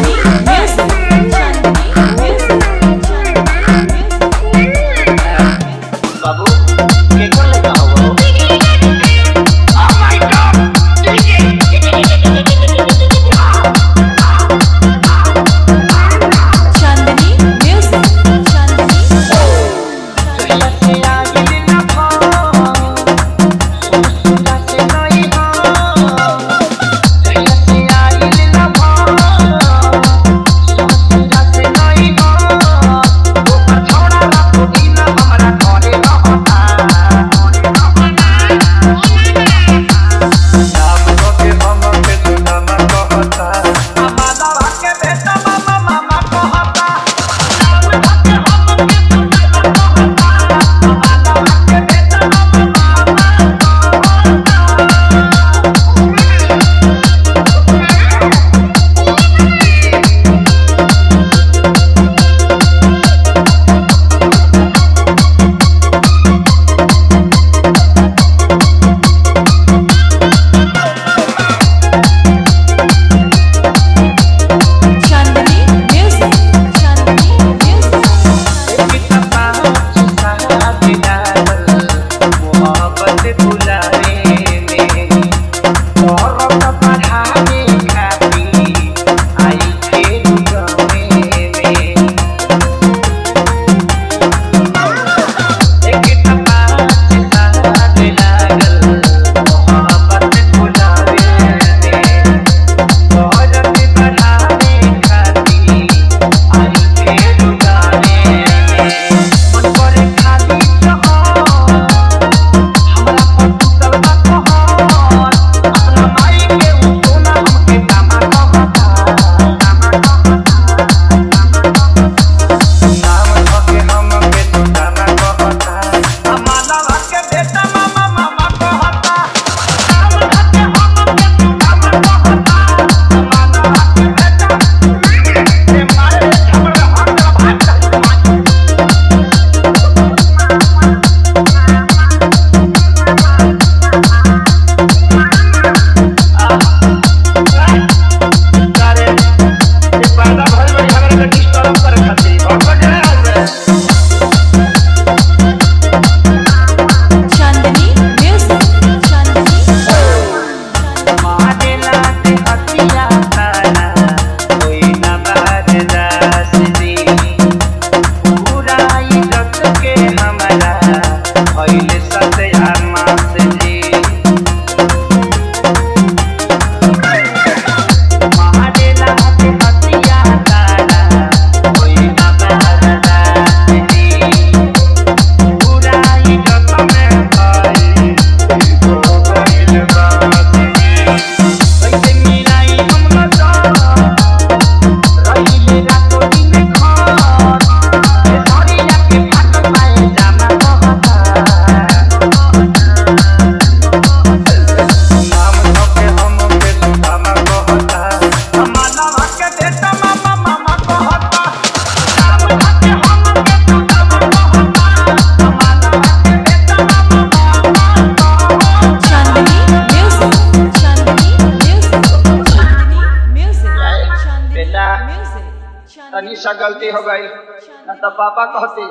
me. Tanisha गलती हो गई। न तो पापा कहते